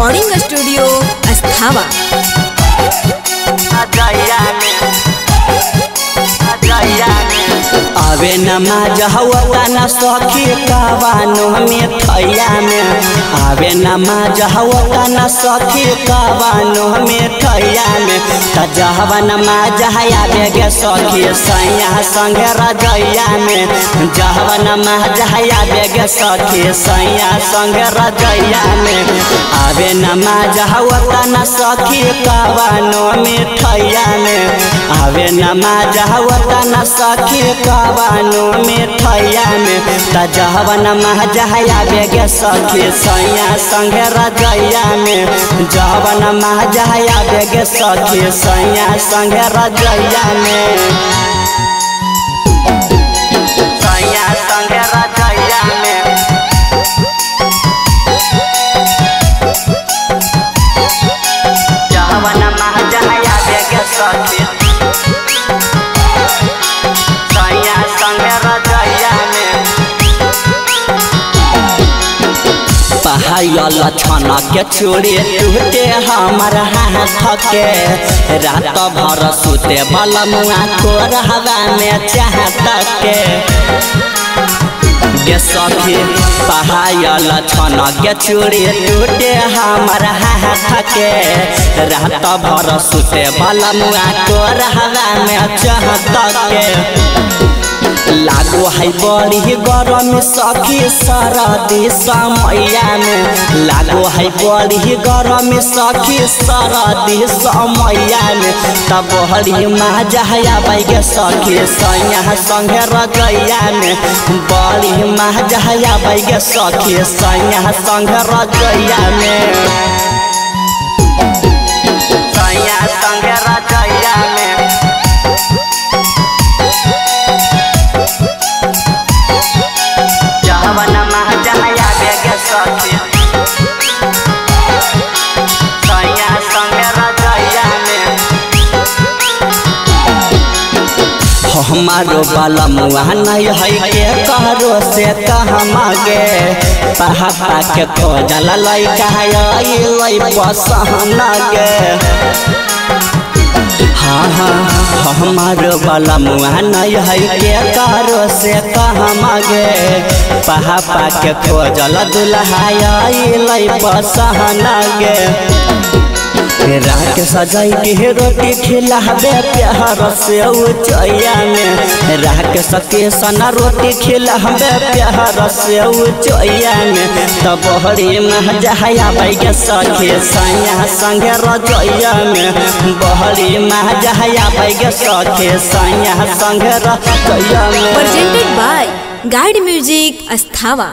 Recording studio अस्थावा आवे नमाज़ हवा ताना सोखी कावा कवानो में थैया में। आवे नमाज़ हवता न सखी कवानो में थैया में। त जहवा नमाज़ आवे गे सखी सैया संगे रजैया में। जहवा नमाज़ आवे गे सखी सैया संगे रजैया में। आवे नमाज़ हवता न सखी कवानो में थैया में। आवे नमाज़ हवता न सखी कवानो में थैया में। त जहवन महजहया बेगे सखी सैया संगे रजैया में। जवन महजहया बेगे सखी सैया संगे रजैया में। पहायल छन के चूड़ी टूटे हमर हाथ के रात भर सुते बलमुआ कोर हवा में चाहत के गे सखी के चूड़ी टूटे हमर हाथ के रात भर सुते बलमुआ कोर हवा में चाहत के लागो है बड़ी गरम सखी सरदी समैया में लागो है बड़ी गरम सखी सरदी समैया में तब बड़ी महजहया बैगे सखी सैया संगे रजैया में बड़ी महजहया बैगे सखी सैया संगे रजैया में हमारो बाला मुआ नहीं है के करो से कहाँ मागे पहापा के खोजल लैका है पसहन गे हाँ हाँ हमारो बाला मुआ नहीं है के करो से कहाँ मागे पहापा के खोजल दुल्हा पसहन गे रात सजाई के रोटी प्यार से में रात सके सना रोटी खिलाबे प्यार से में तब में जहाया सखे सैया संगे रजैया में बहरी में जहाया सखे सैया संगे रजैया में Guide Music अस्थावा